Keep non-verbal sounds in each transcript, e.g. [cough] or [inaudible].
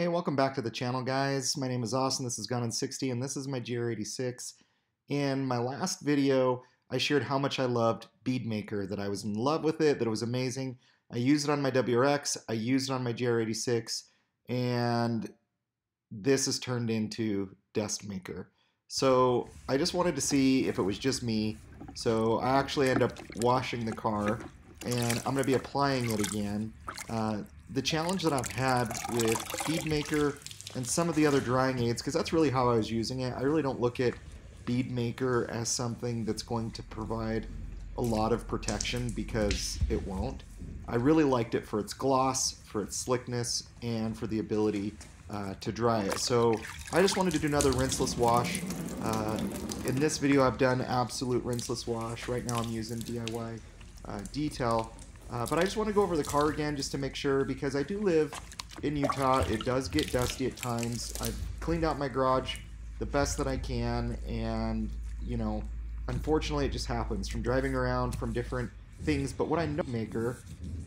Hey, welcome back to the channel, guys. My name is Austin. This is Gone in 60, and this is my GR86. In my last video, I shared how much I loved Beadmaker, that I was in love with it, that it was amazing. I used it on my WRX, I used it on my GR86, and this has turned into Dustmaker. So I just wanted to see if it was just me. So I actually end up washing the car, and I'm going to be applying it again. Uh, the challenge that I've had with Beadmaker and some of the other drying aids, because that's really how I was using it. I really don't look at Beadmaker as something that's going to provide a lot of protection because it won't. I really liked it for its gloss, for its slickness, and for the ability uh, to dry it. So I just wanted to do another rinseless wash. Uh, in this video I've done absolute rinseless wash. Right now I'm using DIY detail. Uh, but I just want to go over the car again just to make sure because I do live in Utah. It does get dusty at times. I've cleaned out my garage the best that I can and, you know, unfortunately it just happens from driving around from different things. But what I know maker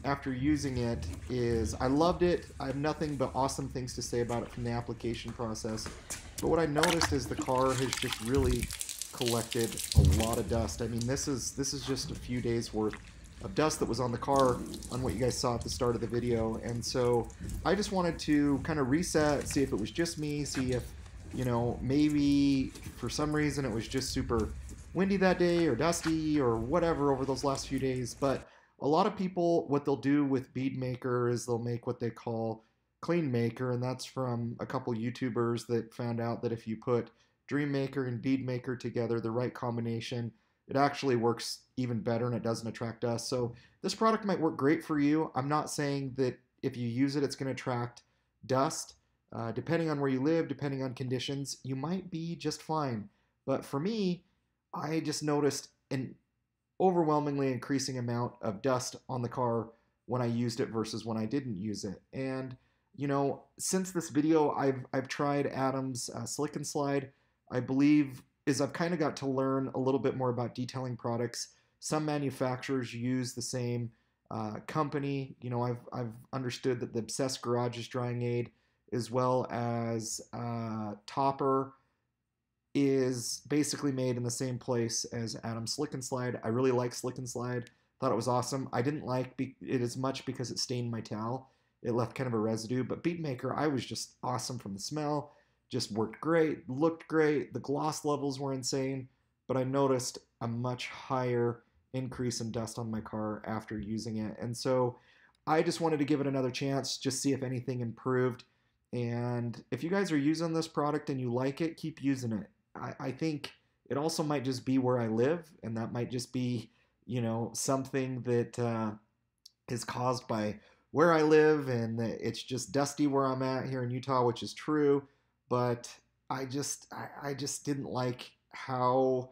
after using it is I loved it. I have nothing but awesome things to say about it from the application process. But what I noticed is the car has just really collected a lot of dust. I mean, this is this is just a few days worth of dust that was on the car on what you guys saw at the start of the video. And so I just wanted to kind of reset, see if it was just me, see if, you know, maybe for some reason it was just super windy that day or dusty or whatever over those last few days. But a lot of people, what they'll do with Beadmaker is they'll make what they call Clean Maker, and that's from a couple YouTubers that found out that if you put Dream Maker and Beadmaker together, the right combination, it actually works even better and it doesn't attract dust. So this product might work great for you. I'm not saying that if you use it, it's going to attract dust. Uh, depending on where you live, depending on conditions, you might be just fine. But for me, I just noticed an overwhelmingly increasing amount of dust on the car when I used it versus when I didn't use it. And you know, since this video, I've I've tried Adam's uh, Slick and Slide. I believe is I've kind of got to learn a little bit more about detailing products. Some manufacturers use the same uh, company. You know, I've, I've understood that the Obsessed Garage's drying aid, as well as uh, Topper, is basically made in the same place as Adam Slick and Slide. I really like Slick and Slide. Thought it was awesome. I didn't like it as much because it stained my towel. It left kind of a residue. But Beadmaker, I was just awesome from the smell just worked great, looked great. The gloss levels were insane, but I noticed a much higher increase in dust on my car after using it. And so I just wanted to give it another chance, just see if anything improved. And if you guys are using this product and you like it, keep using it. I, I think it also might just be where I live, and that might just be, you know, something that uh, is caused by where I live, and it's just dusty where I'm at here in Utah, which is true but I just I, I just didn't like how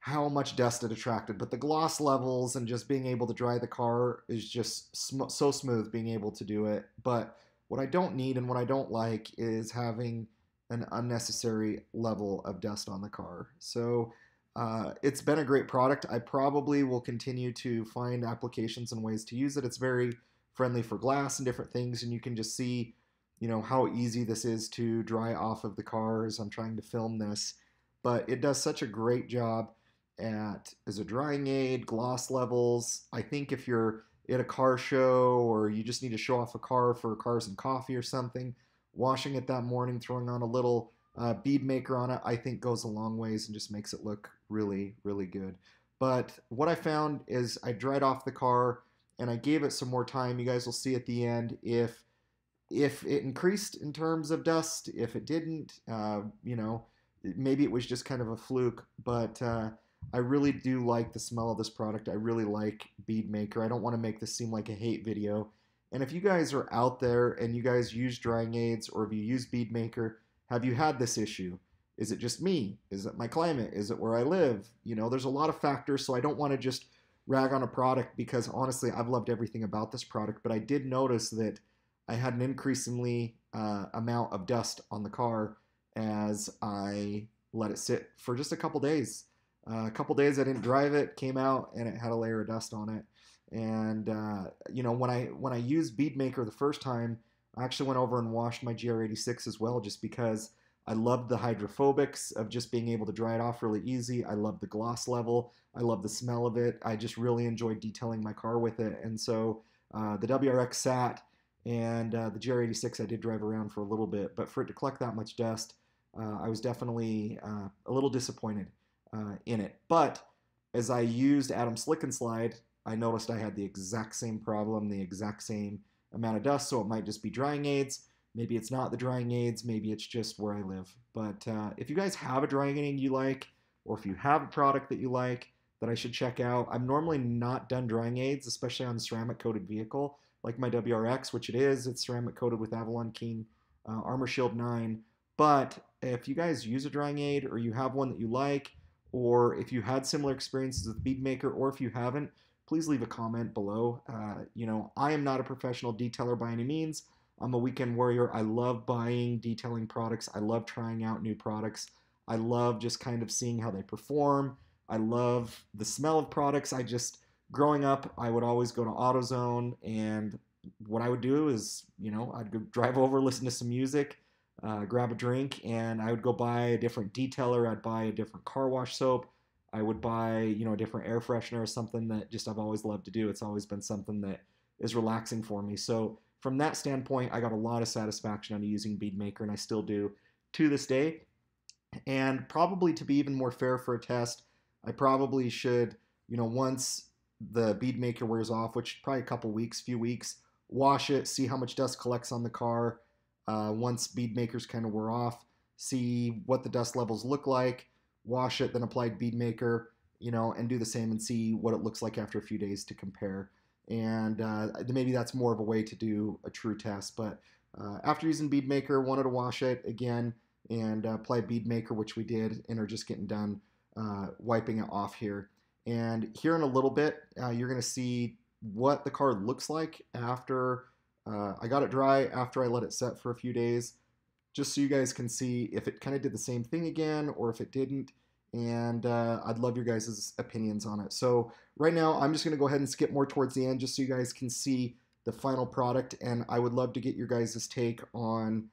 how much dust it attracted. But the gloss levels and just being able to dry the car is just sm- so smooth being able to do it. But what I don't need and what I don't like is having an unnecessary level of dust on the car. So uh, it's been a great product. I probably will continue to find applications and ways to use it. It's very friendly for glass and different things, and you can just see you know how easy this is to dry off of the cars. I'm trying to film this, but it does such a great job at as a drying aid, gloss levels. I think if you're at a car show or you just need to show off a car for cars and coffee or something, washing it that morning, throwing on a little uh, Beadmaker on it, I think goes a long ways and just makes it look really, really good. But what I found is I dried off the car and I gave it some more time. You guys will see at the end if if it increased in terms of dust, if it didn't, uh, you know, maybe it was just kind of a fluke. But uh, I really do like the smell of this product. I really like Beadmaker. I don't want to make this seem like a hate video. And if you guys are out there and you guys use drying aids or if you use Beadmaker, have you had this issue? Is it just me? Is it my climate? Is it where I live? You know, there's a lot of factors, so I don't want to just rag on a product because honestly, I've loved everything about this product, but I did notice that I had an increasingly uh, amount of dust on the car as I let it sit for just a couple days. Uh, a couple days I didn't drive it, came out and it had a layer of dust on it. And uh, you know when I when I used Beadmaker the first time, I actually went over and washed my GR86 as well just because I loved the hydrophobics of just being able to dry it off really easy. I love the gloss level. I love the smell of it. I just really enjoyed detailing my car with it. And so uh, the WRX sat and uh, the GR86 I did drive around for a little bit, but for it to collect that much dust, uh, I was definitely uh, a little disappointed uh, in it. But as I used Adam Slick and Slide, I noticed I had the exact same problem, the exact same amount of dust, so it might just be drying aids. Maybe it's not the drying aids, maybe it's just where I live. But uh, if you guys have a drying aid you like, or if you have a product that you like that I should check out, I'm normally not done drying aids, especially on ceramic coated vehicle like my WRX, which it is. It's ceramic coated with Avalon King uh, Armor Shield 9. But if you guys use a drying aid or you have one that you like, or if you had similar experiences with Beadmaker, or if you haven't, please leave a comment below. Uh, you know, I am not a professional detailer by any means. I'm a weekend warrior. I love buying detailing products. I love trying out new products. I love just kind of seeing how they perform. I love the smell of products. I just growing up, I would always go to AutoZone, and what I would do is, you know, I'd go [laughs] drive over, listen to some music, uh, grab a drink, and I would go buy a different detailer. I'd buy a different car wash soap. I would buy, you know, a different air freshener or something that just I've always loved to do. It's always been something that is relaxing for me. So from that standpoint, I got a lot of satisfaction out of using Beadmaker, and I still do to this day. And probably to be even more fair for a test, I probably should, you know, once the Beadmaker wears off, which probably a couple weeks, few weeks. Wash it, see how much dust collects on the car. Uh, once Beadmakers kind of wear off, see what the dust levels look like. Wash it, then apply Beadmaker, you know, and do the same and see what it looks like after a few days to compare. And uh, maybe that's more of a way to do a true test. But uh, after using Beadmaker, wanted to wash it again and apply Beadmaker, which we did, and are just getting done uh, wiping it off here. And here in a little bit, uh, you're going to see what the card looks like after uh, I got it dry, after I let it set for a few days, just so you guys can see if it kind of did the same thing again or if it didn't. And uh, I'd love your guys' opinions on it. So right now, I'm just going to go ahead and skip more towards the end just so you guys can see the final product. And I would love to get your guys' take on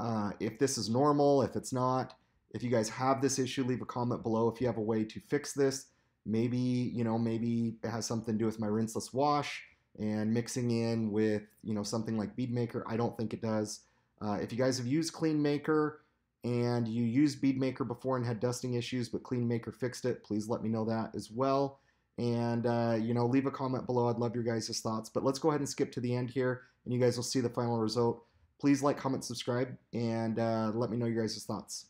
uh, if this is normal, if it's not. If you guys have this issue, leave a comment below if you have a way to fix this. Maybe, you know, maybe it has something to do with my rinseless wash and mixing in with, you know, something like Beadmaker. I don't think it does. Uh, if you guys have used Clean Maker and you used Beadmaker before and had dusting issues, but Clean Maker fixed it, please let me know that as well. And, uh, you know, leave a comment below. I'd love your guys' thoughts. But let's go ahead and skip to the end here, and you guys will see the final result. Please like, comment, subscribe, and uh, let me know your guys' thoughts.